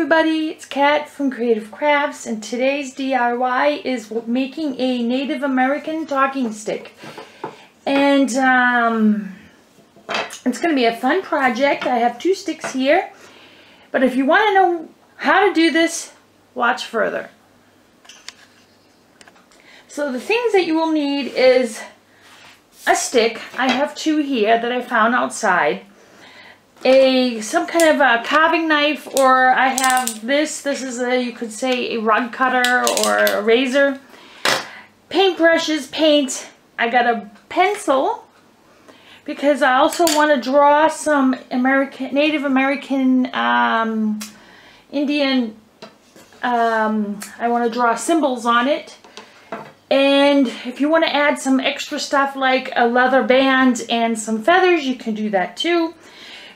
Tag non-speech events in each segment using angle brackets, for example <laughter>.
Everybody, it's Kat from Creative Crafts and today's DIY is making a Native American talking stick. And um, it's going to be a fun project. I have two sticks here. But if you want to know how to do this, watch further. So the things that you will need is a stick. I have two here that I found outside a some kind of a carving knife or I have this. This is a you could say a rug cutter or a razor. Paintbrushes paint. I got a pencil because I also want to draw some American Native American um, Indian um, I want to draw symbols on it. And if you want to add some extra stuff like a leather band and some feathers you can do that too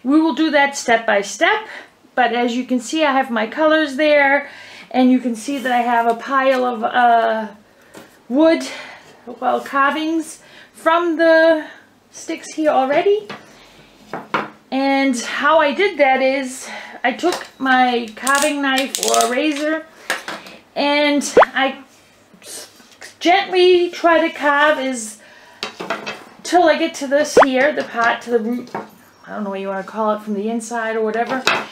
we will do that step by step, but as you can see, I have my colors there, and you can see that I have a pile of uh, wood, well, carvings from the sticks here already. And how I did that is I took my carving knife or razor and I gently try to carve is till I get to this here, the part to the root I don't know what you want to call it, from the inside or whatever. Uh,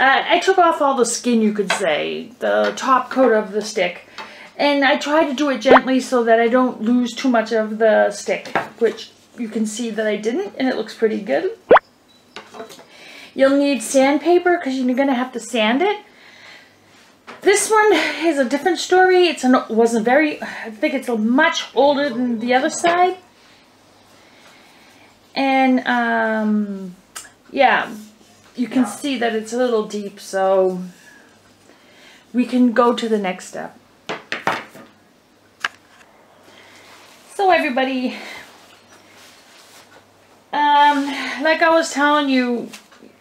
I took off all the skin, you could say, the top coat of the stick. And I tried to do it gently so that I don't lose too much of the stick, which you can see that I didn't, and it looks pretty good. You'll need sandpaper because you're going to have to sand it. This one is a different story. It's an, was a very, I think it's much older than the other side. And um, yeah, you can see that it's a little deep, so we can go to the next step. So everybody, um, like I was telling you,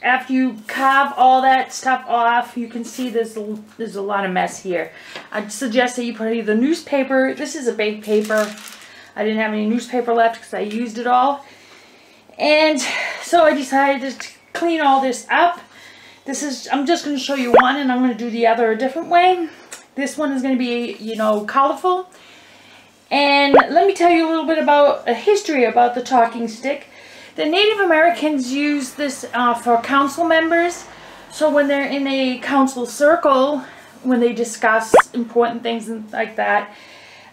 after you carve all that stuff off, you can see there's a, there's a lot of mess here. I'd suggest that you put either newspaper, this is a baked paper. I didn't have any newspaper left because I used it all. And so I decided to clean all this up. This is, I'm just going to show you one and I'm going to do the other a different way. This one is going to be, you know, colorful. And let me tell you a little bit about a history about the talking stick. The Native Americans use this uh, for council members. So when they're in a council circle, when they discuss important things and like that,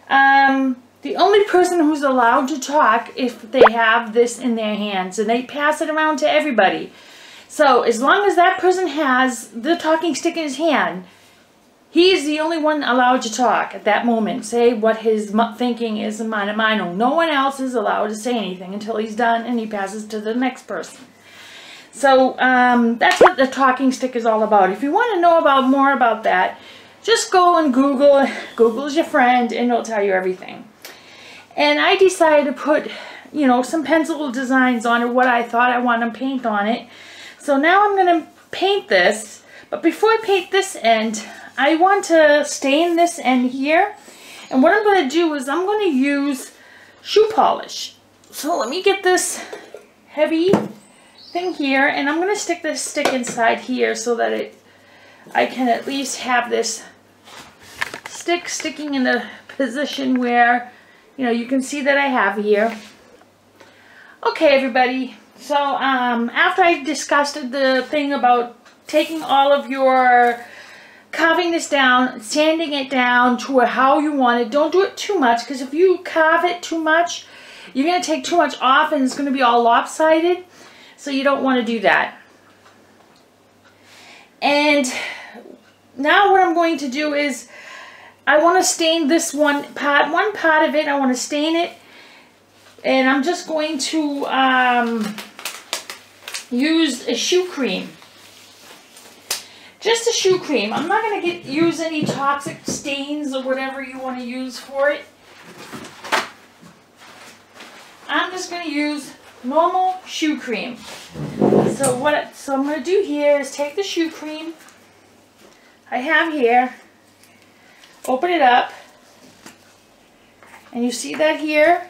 um, the only person who's allowed to talk if they have this in their hands and they pass it around to everybody. So as long as that person has the talking stick in his hand, he's the only one allowed to talk at that moment. Say what his thinking is in my mind and mine. No one else is allowed to say anything until he's done and he passes to the next person. So um, that's what the talking stick is all about. If you want to know about more about that, just go and Google. Google's your friend and it'll tell you everything. And I decided to put, you know, some pencil designs on it, what I thought I want to paint on it. So now I'm going to paint this. But before I paint this end, I want to stain this end here. And what I'm going to do is I'm going to use shoe polish. So let me get this heavy thing here. And I'm going to stick this stick inside here so that it, I can at least have this stick sticking in the position where you know, you can see that I have here. Okay, everybody. So, um, after I discussed the thing about taking all of your, carving this down, sanding it down to how you want it. Don't do it too much, because if you carve it too much, you're going to take too much off and it's going to be all lopsided. So you don't want to do that. And now what I'm going to do is I want to stain this one part, one part of it, I want to stain it. And I'm just going to um, use a shoe cream. Just a shoe cream. I'm not going to get use any toxic stains or whatever you want to use for it. I'm just going to use normal shoe cream. So what so I'm going to do here is take the shoe cream I have here open it up. And you see that here?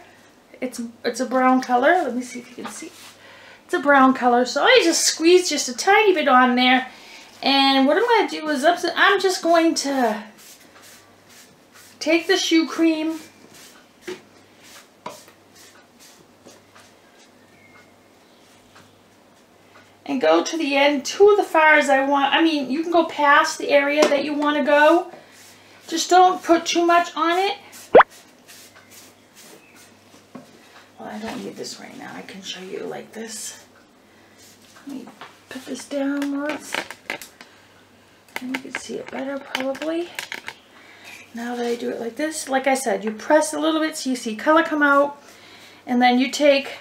It's it's a brown color. Let me see if you can see. It's a brown color. So I just squeeze just a tiny bit on there. And what I'm going to do is I'm just going to take the shoe cream. And go to the end to the far as I want. I mean, you can go past the area that you want to go. Just don't put too much on it. Well, I don't need this right now. I can show you like this. Let me put this downwards. And you can see it better probably. Now that I do it like this, like I said, you press a little bit so you see color come out. And then you take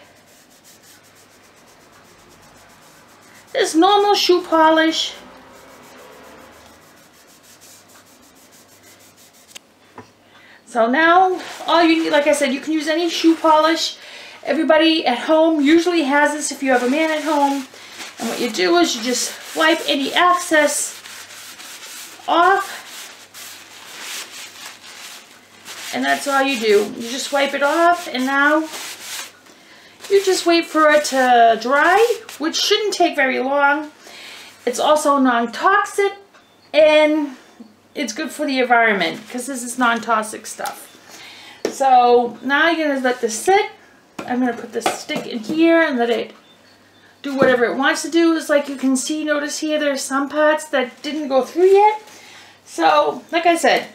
this normal shoe polish. So now, all you need, like I said, you can use any shoe polish. Everybody at home usually has this if you have a man at home. And what you do is you just wipe any excess off. And that's all you do. You just wipe it off and now you just wait for it to dry, which shouldn't take very long. It's also non-toxic and it's good for the environment because this is non-toxic stuff. So now you're going to let this sit. I'm going to put the stick in here and let it do whatever it wants to do. It's like you can see, notice here, there's some parts that didn't go through yet. So, like I said,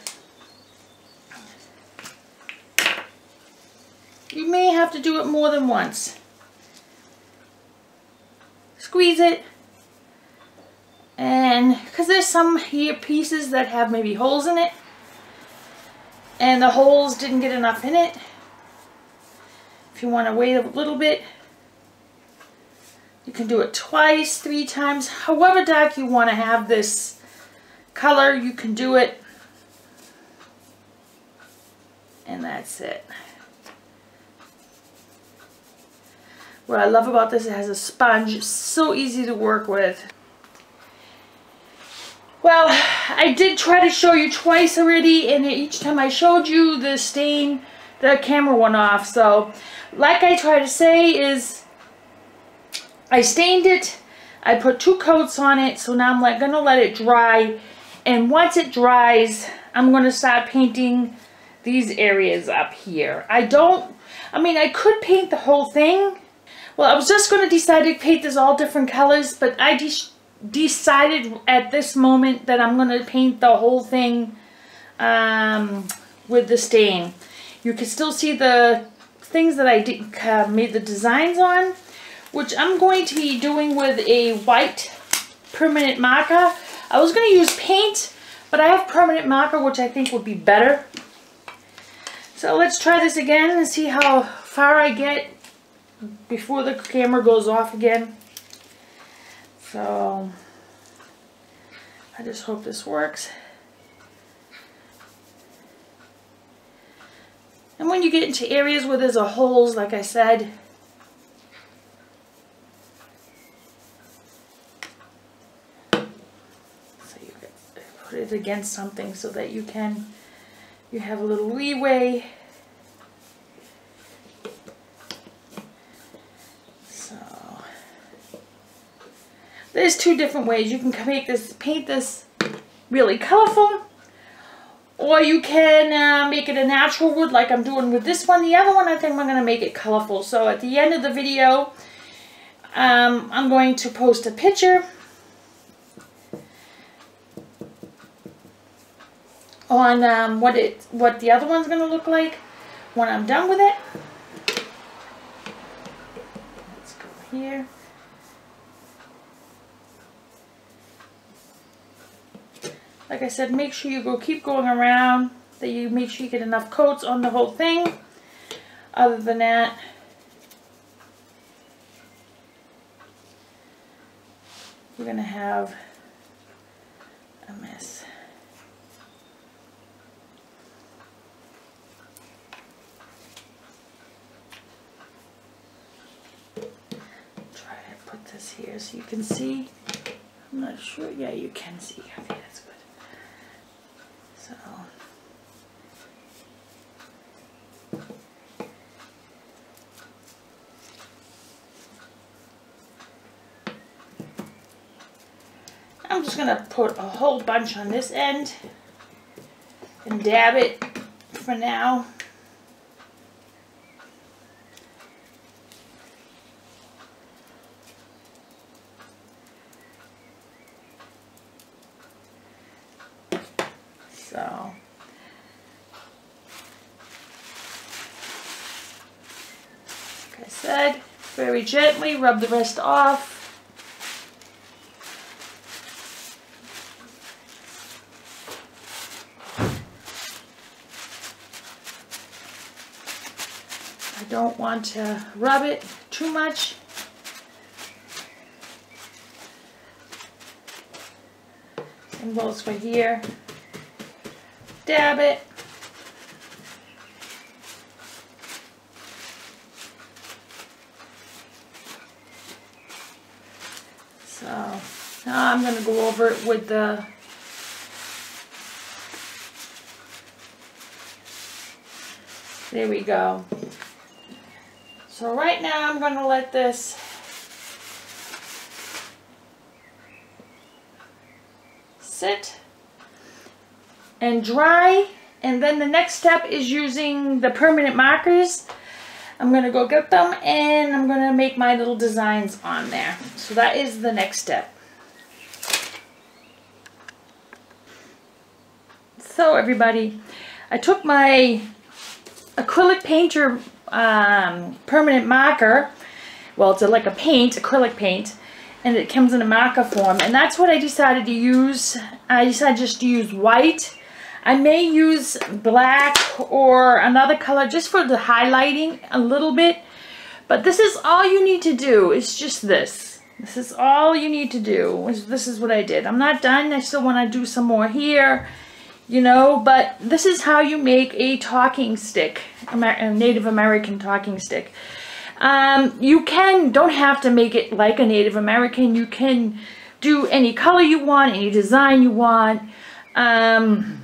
You may have to do it more than once. Squeeze it. And because there's some here pieces that have maybe holes in it. And the holes didn't get enough in it. If you want to wait a little bit, you can do it twice, three times. However dark you want to have this color, you can do it. And that's it. What I love about this, it has a sponge, so easy to work with. Well, I did try to show you twice already, and each time I showed you the stain, the camera went off. So, like I try to say is, I stained it, I put two coats on it, so now I'm like gonna let it dry. And once it dries, I'm gonna start painting these areas up here. I don't, I mean, I could paint the whole thing, well, I was just going to decide to paint this all different colors, but I de decided at this moment that I'm going to paint the whole thing um, with the stain. You can still see the things that I did, uh, made the designs on, which I'm going to be doing with a white permanent marker. I was going to use paint, but I have permanent marker, which I think would be better. So let's try this again and see how far I get before the camera goes off again. So, I just hope this works. And when you get into areas where there's a holes, like I said, so you put it against something so that you can, you have a little leeway There's two different ways. You can make this, paint this really colorful, or you can uh, make it a natural wood like I'm doing with this one. The other one, I think I'm going to make it colorful. So at the end of the video, um, I'm going to post a picture on um, what it what the other one's going to look like when I'm done with it. Let's go here. Like I said, make sure you go keep going around, that you make sure you get enough coats on the whole thing. Other than that, you're going to have a mess. Try to put this here so you can see. I'm not sure. Yeah, you can see. Okay, that's good. So. I'm just gonna put a whole bunch on this end and dab it for now. So, like I said, very gently rub the rest off. I don't want to rub it too much. And goes for here dab it. So now I'm going to go over it with the There we go. So right now I'm going to let this sit and dry. And then the next step is using the permanent markers. I'm going to go get them and I'm going to make my little designs on there. So that is the next step. So everybody, I took my acrylic painter um, permanent marker. Well, it's a, like a paint, acrylic paint, and it comes in a marker form. And that's what I decided to use. I decided just to use white I may use black or another color just for the highlighting a little bit. But this is all you need to do. It's just this. This is all you need to do. This is what I did. I'm not done. I still want to do some more here. You know, but this is how you make a talking stick. A Native American talking stick. Um, you can, don't have to make it like a Native American. You can do any color you want, any design you want. Um,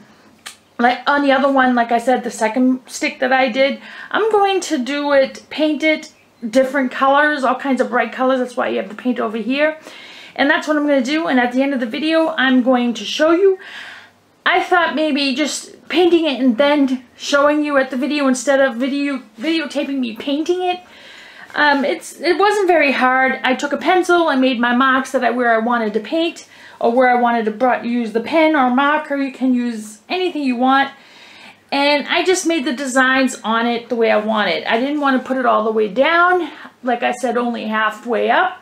like on the other one, like I said, the second stick that I did, I'm going to do it, paint it different colors, all kinds of bright colors. That's why you have the paint over here. And that's what I'm going to do. And at the end of the video, I'm going to show you. I thought maybe just painting it and then showing you at the video instead of video videotaping me painting it. Um, it's It wasn't very hard. I took a pencil and made my marks that I where I wanted to paint or where I wanted to use the pen or marker. You can use anything you want. And I just made the designs on it the way I wanted. I didn't want to put it all the way down. Like I said, only halfway up.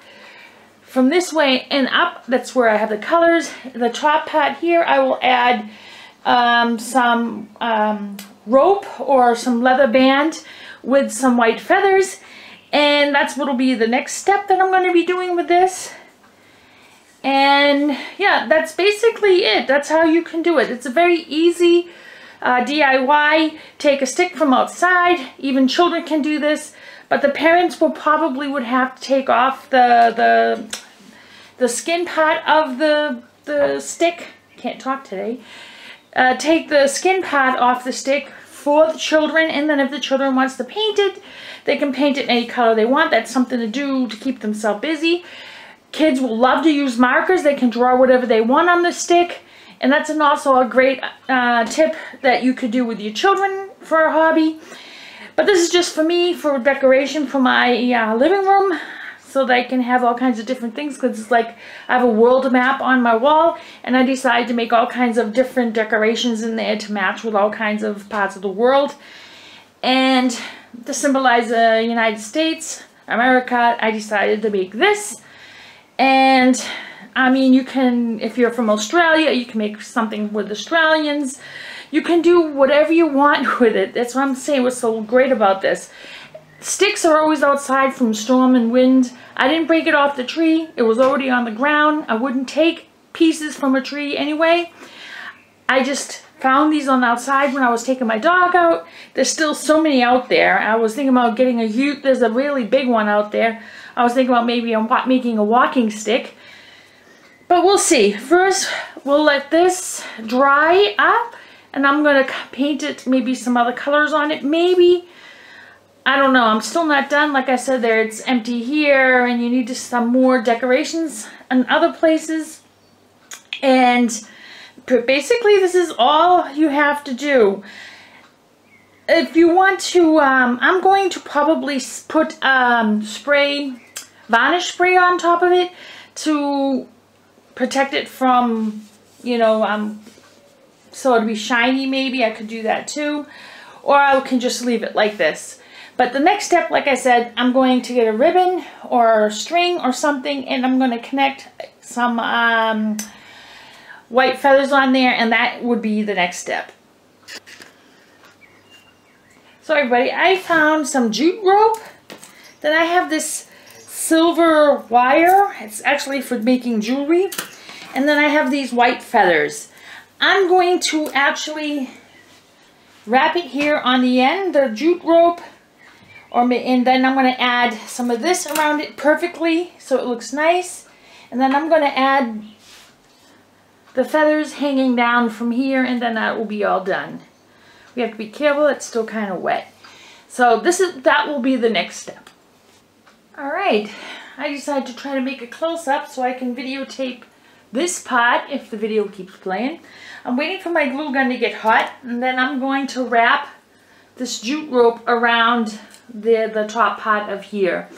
From this way and up, that's where I have the colors. The top part here, I will add um, some um, rope or some leather band with some white feathers. And that's what will be the next step that I'm going to be doing with this. And yeah, that's basically it. That's how you can do it. It's a very easy uh, DIY. Take a stick from outside. Even children can do this. But the parents will probably would have to take off the the the skin part of the the stick. Can't talk today. Uh, take the skin part off the stick for the children and then if the children wants to paint it they can paint it any color they want that's something to do to keep themselves busy Kids will love to use markers. They can draw whatever they want on the stick. And that's an also a great uh, tip that you could do with your children for a hobby. But this is just for me, for decoration for my uh, living room. So that I can have all kinds of different things. Because it's like I have a world map on my wall. And I decided to make all kinds of different decorations in there to match with all kinds of parts of the world. And to symbolize the United States, America, I decided to make this. And I mean, you can, if you're from Australia, you can make something with Australians. You can do whatever you want <laughs> with it. That's what I'm saying what's so great about this. Sticks are always outside from storm and wind. I didn't break it off the tree. It was already on the ground. I wouldn't take pieces from a tree anyway. I just found these on the outside when I was taking my dog out. There's still so many out there. I was thinking about getting a huge, there's a really big one out there. I was thinking about maybe making a walking stick. But we'll see. First, we'll let this dry up. And I'm going to paint it, maybe some other colors on it. Maybe. I don't know. I'm still not done. Like I said there, it's empty here. And you need just some more decorations in other places. And basically this is all you have to do. If you want to, um, I'm going to probably put um, spray, varnish spray on top of it to protect it from, you know, um, so it'll be shiny maybe. I could do that too. Or I can just leave it like this. But the next step, like I said, I'm going to get a ribbon or a string or something and I'm going to connect some um, white feathers on there and that would be the next step. So everybody, I found some jute rope. Then I have this silver wire. It's actually for making jewelry. And then I have these white feathers. I'm going to actually wrap it here on the end, the jute rope, or and then I'm going to add some of this around it perfectly so it looks nice. And then I'm going to add the feathers hanging down from here and then that will be all done. We have to be careful, it's still kind of wet. So this is that will be the next step. Alright, I decided to try to make a close-up so I can videotape this part if the video keeps playing. I'm waiting for my glue gun to get hot and then I'm going to wrap this jute rope around the, the top part of here.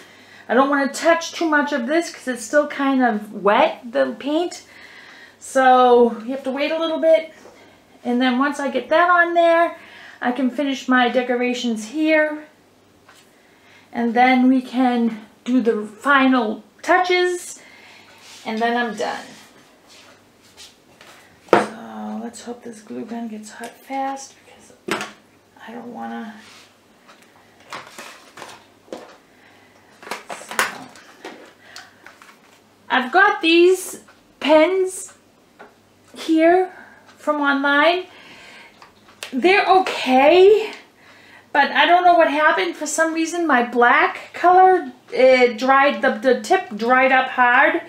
I don't want to touch too much of this because it's still kind of wet, the paint. So you have to wait a little bit. And then once I get that on there, I can finish my decorations here. And then we can do the final touches. And then I'm done let's hope this glue gun gets hot fast because I don't want to. I've got these pens here from online. They're okay, but I don't know what happened. For some reason, my black color, it dried, the, the tip dried up hard,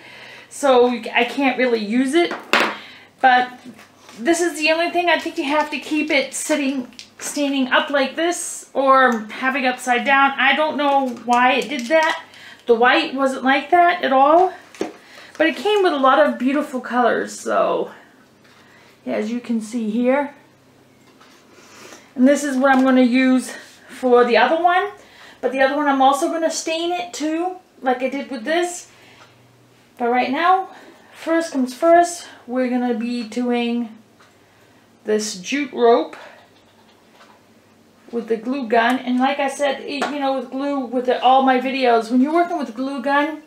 so I can't really use it. But this is the only thing I think you have to keep it sitting standing up like this or having upside down. I don't know why it did that. The white wasn't like that at all. But it came with a lot of beautiful colors. So as you can see here. And this is what I'm going to use for the other one. But the other one I'm also going to stain it too. Like I did with this. But right now, first comes first. We're going to be doing this jute rope with the glue gun. And like I said, you know, with glue, with the, all my videos, when you're working with glue gun,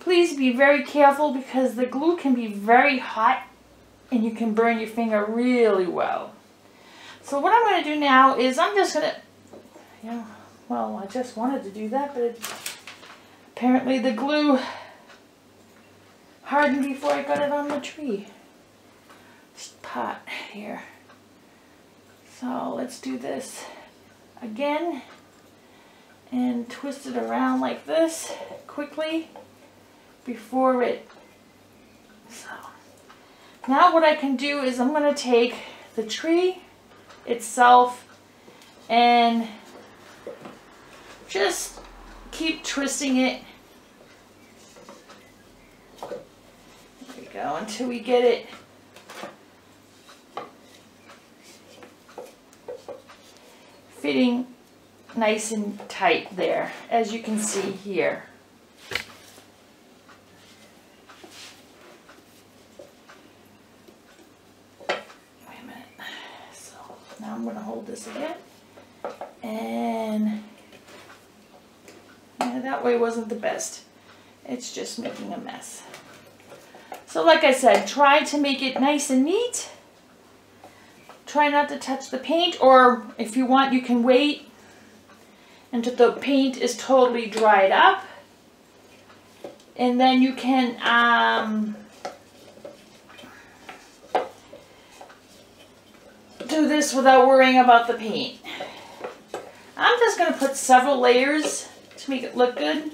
please be very careful because the glue can be very hot and you can burn your finger really well. So what I'm going to do now is I'm just going to, know, well, I just wanted to do that, but it, apparently the glue hardened before I got it on the tree pot here. So let's do this again and twist it around like this quickly before it so now what I can do is I'm going to take the tree itself and just keep twisting it there we go until we get it fitting nice and tight there, as you can see here. Wait a minute. So now I'm going to hold this again. And yeah, that way wasn't the best. It's just making a mess. So like I said, try to make it nice and neat. Try not to touch the paint or if you want you can wait until the paint is totally dried up. And then you can um, do this without worrying about the paint. I'm just going to put several layers to make it look good.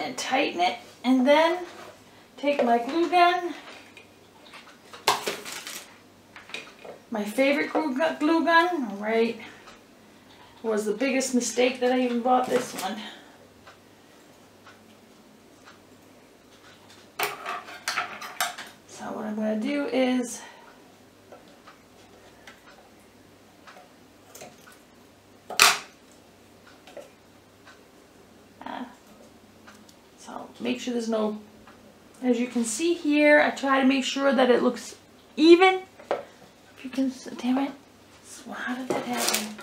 And tighten it. And then take my glue gun My favorite glue gun, right? all right, was the biggest mistake that I even bought this one. So what I'm going to do is uh, so make sure there's no as you can see here I try to make sure that it looks even can damn it how did that happen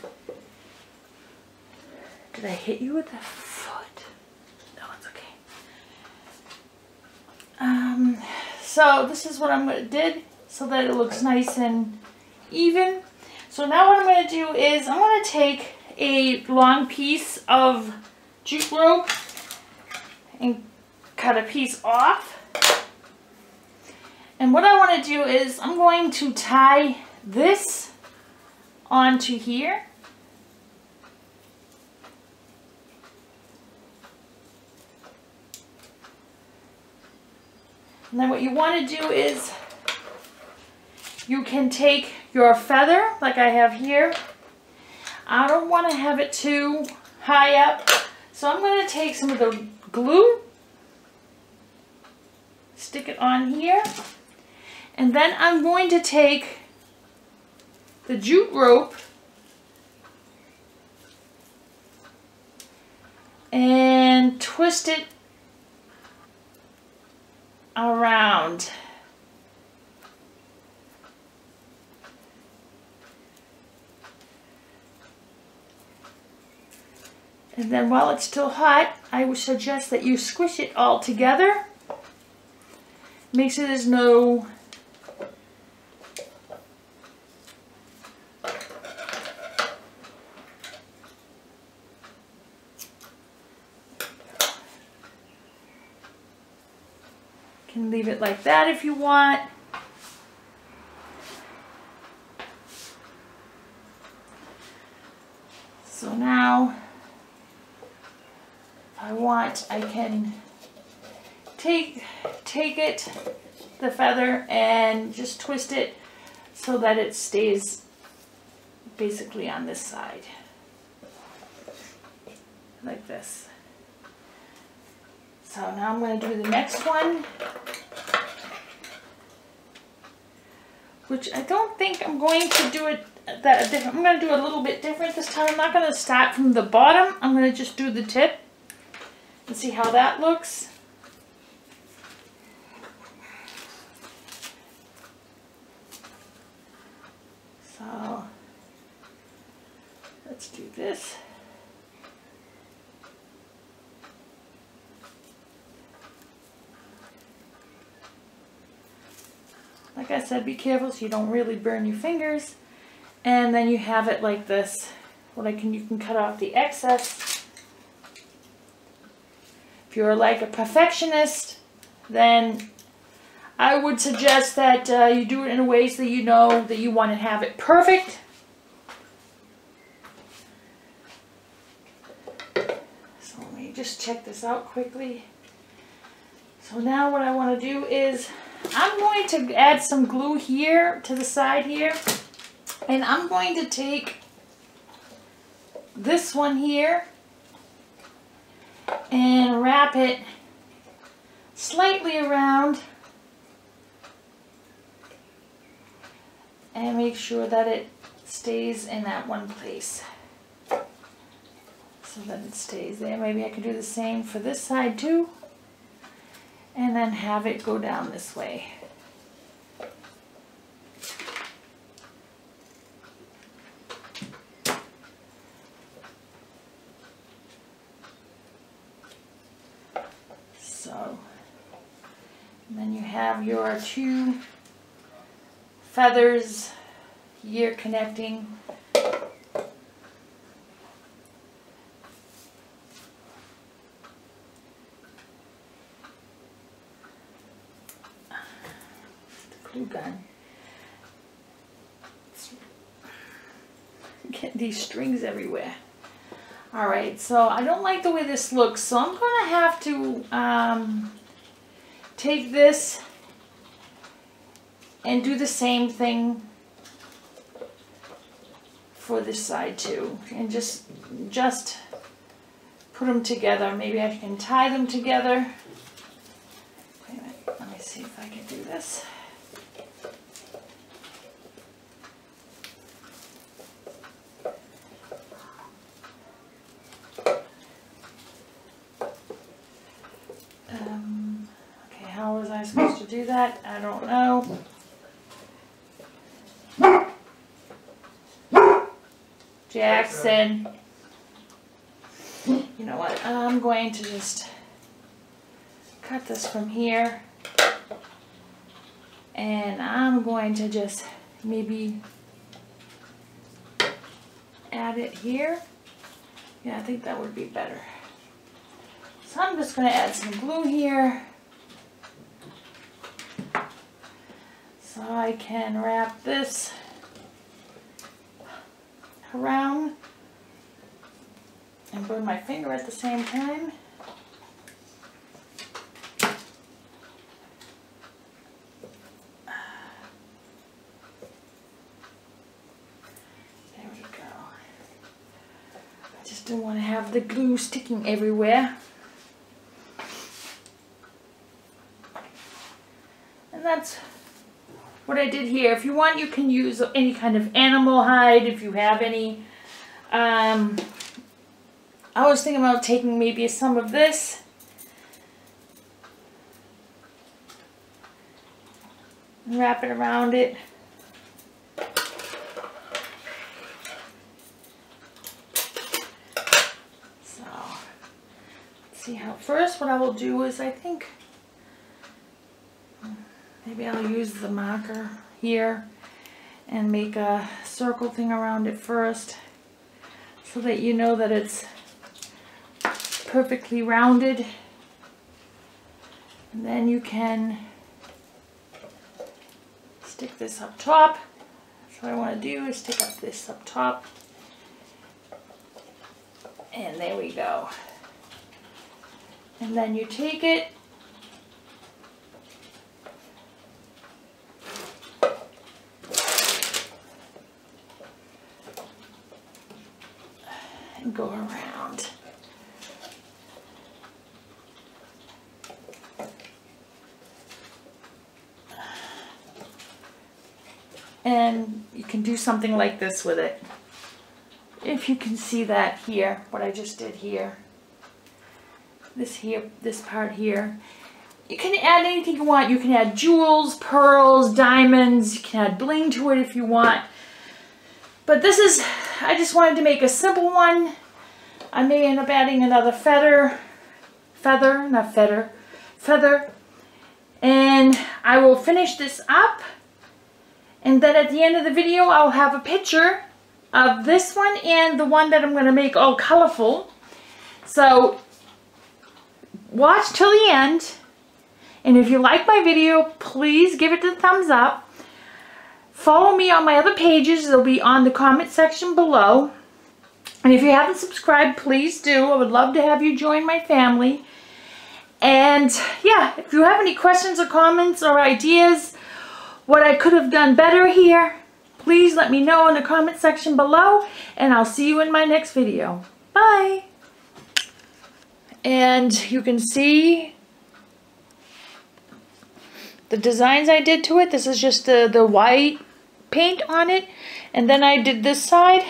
did I hit you with the foot no it's okay um so this is what I'm going to did so that it looks nice and even. So now what I'm going to do is I'm going to take a long piece of jute rope and cut a piece off. And what I want to do is I'm going to tie this onto here. And then what you want to do is you can take your feather like I have here. I don't want to have it too high up. So I'm going to take some of the glue, stick it on here, and then I'm going to take the jute rope and twist it around. And then while it's still hot, I would suggest that you squish it all together. Make sure there's no can leave it like that if you want. So now, if I want, I can take, take it, the feather, and just twist it so that it stays basically on this side. Like this. So now I'm going to do the next one. Which I don't think I'm going to do it that different. I'm going to do a little bit different this time. I'm not going to start from the bottom. I'm going to just do the tip and see how that looks. So let's do this. Like I said, be careful so you don't really burn your fingers. And then you have it like this. What I can, you can cut off the excess. If you're like a perfectionist, then I would suggest that uh, you do it in a way so that you know that you want to have it perfect. So let me just check this out quickly. So now what I want to do is I'm going to add some glue here to the side here. And I'm going to take this one here and wrap it slightly around and make sure that it stays in that one place so that it stays there. Maybe I could do the same for this side too and then have it go down this way. So, then you have your two feathers here connecting glue gun. Get these strings everywhere. Alright, so I don't like the way this looks, so I'm going to have to um, take this and do the same thing for this side too. And just, just put them together. Maybe I can tie them together. Wait a minute, let me see if I can do this. Um, okay, how was I supposed to do that? I don't know. Jackson. You know what? I'm going to just cut this from here. And I'm going to just maybe add it here. Yeah, I think that would be better. So I'm just going to add some glue here. I can wrap this around and burn my finger at the same time. There we go. I just don't want to have the glue sticking everywhere. And that's what I did here. If you want, you can use any kind of animal hide if you have any. Um, I was thinking about taking maybe some of this. And wrap it around it. So, see how first what I will do is I think maybe I'll use the marker here and make a circle thing around it first so that you know that it's perfectly rounded. And then you can stick this up top. So what I want to do is stick up this up top. And there we go. And then you take it and go around. And you can do something like this with it. If you can see that here, what I just did here. This here, this part here. You can add anything you want. You can add jewels, pearls, diamonds. You can add bling to it if you want. But this is, I just wanted to make a simple one. I may end up adding another feather, feather, not feather, feather. And I will finish this up. And then at the end of the video, I'll have a picture of this one and the one that I'm going to make all colorful. So watch till the end. And if you like my video, please give it a thumbs up. Follow me on my other pages. They'll be on the comment section below. And if you haven't subscribed, please do. I would love to have you join my family. And yeah, if you have any questions or comments or ideas, what I could have done better here, please let me know in the comment section below. And I'll see you in my next video. Bye. And you can see the designs I did to it. This is just the, the white paint on it. And then I did this side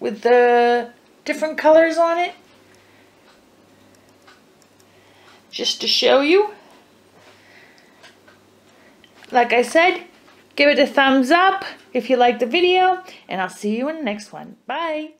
with the different colors on it. Just to show you. Like I said, give it a thumbs up if you like the video. And I'll see you in the next one. Bye.